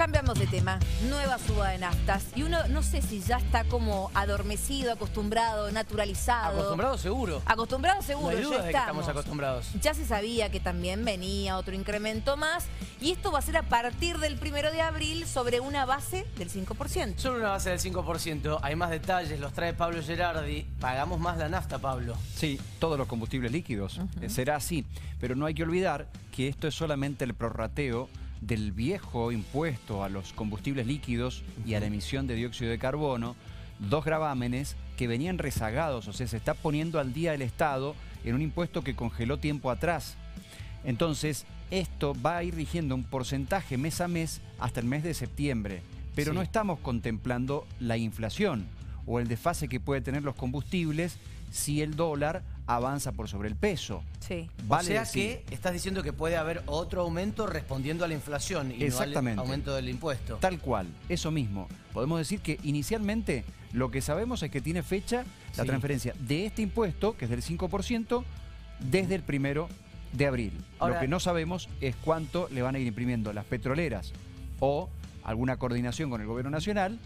Cambiamos de tema. Nueva suba de naftas. Y uno no sé si ya está como adormecido, acostumbrado, naturalizado. Acostumbrado seguro. Acostumbrado seguro, No hay duda ya de que estamos. acostumbrados. Ya se sabía que también venía otro incremento más. Y esto va a ser a partir del primero de abril sobre una base del 5%. Solo una base del 5%. Hay más detalles, los trae Pablo Gerardi. Pagamos más la nafta, Pablo. Sí, todos los combustibles líquidos. Será así. Pero no hay que olvidar que esto es solamente el prorrateo del viejo impuesto a los combustibles líquidos y a la emisión de dióxido de carbono, dos gravámenes que venían rezagados, o sea, se está poniendo al día el Estado en un impuesto que congeló tiempo atrás. Entonces, esto va a ir rigiendo un porcentaje mes a mes hasta el mes de septiembre, pero Sí. no estamos contemplando la inflación o el desfase que puede tener los combustibles si el dólar avanza por sobre el peso. Sí. o sea decir- que estás diciendo que puede haber otro aumento respondiendo a la inflación y Exactamente. no al aumento del impuesto. Tal cual, eso mismo. Podemos decir que inicialmente lo que sabemos es que tiene fecha la Sí. transferencia de este impuesto, que es del 5%, desde el primero de abril. Ahora- lo que no sabemos es cuánto le van a ir imprimiendo las petroleras o alguna coordinación con el gobierno nacional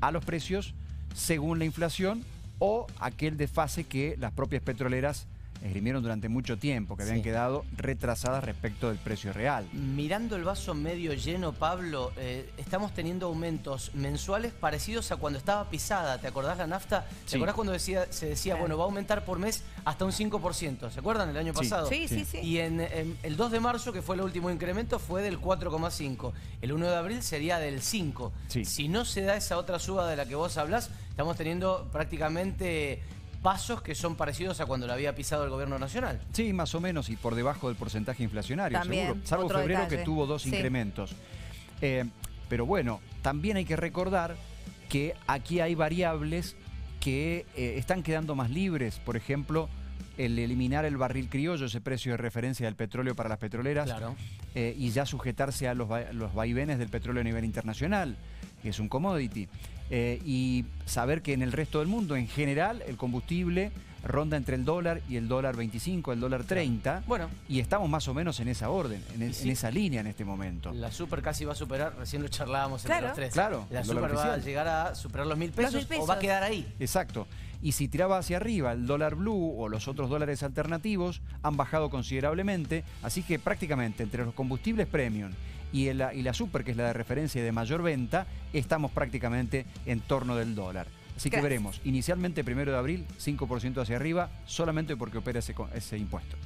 a los precios según la inflación o aquel desfase que las propias petroleras esgrimieron durante mucho tiempo, que habían Sí. quedado retrasadas respecto del precio real. Mirando el vaso medio lleno, Pablo, eh, estamos teniendo aumentos mensuales parecidos a cuando estaba pisada. ¿Te acordás la nafta? ¿Te Sí. acordás cuando decía, se decía, bueno, va a aumentar por mes hasta un 5%? ¿Se acuerdan el año Sí. pasado? Sí, sí, sí. Y en, en el 2 de marzo, que fue el último incremento, fue del 4,5. El 1 de abril sería del 5. Sí. Si no se da esa otra suba de la que vos hablás, estamos teniendo prácticamente pasos que son parecidos a cuando lo había pisado el gobierno nacional. Sí, más o menos, y por debajo del porcentaje inflacionario, También, seguro. Salvo otro febrero detalle. que tuvo dos Sí. incrementos. Eh, pero bueno, también hay que recordar que aquí hay variables que eh, están quedando más libres. Por ejemplo, el eliminar el barril criollo, ese precio de referencia del petróleo para las petroleras, Claro. eh, y ya sujetarse a los, va- los vaivenes del petróleo a nivel internacional, que es un commodity. Eh, y saber que en el resto del mundo, en general, el combustible ronda entre el dólar y el dólar 25, el dólar 30. Bueno. Y estamos más o menos en esa orden, en, Y sí. en esa línea en este momento. La super casi va a superar, recién lo charlábamos entre Claro. los tres. Claro, La super va a llegar a superar los mil pesos, mil pesos. o va a quedar ahí. Exacto. Y si tiraba hacia arriba el dólar blue o los otros dólares alternativos, han bajado considerablemente. Así que prácticamente entre los combustibles premium y, la super, que es la de referencia y de mayor venta, estamos prácticamente en torno del dólar. Así que veremos, inicialmente primero de abril, 5% hacia arriba, solamente porque opera ese impuesto.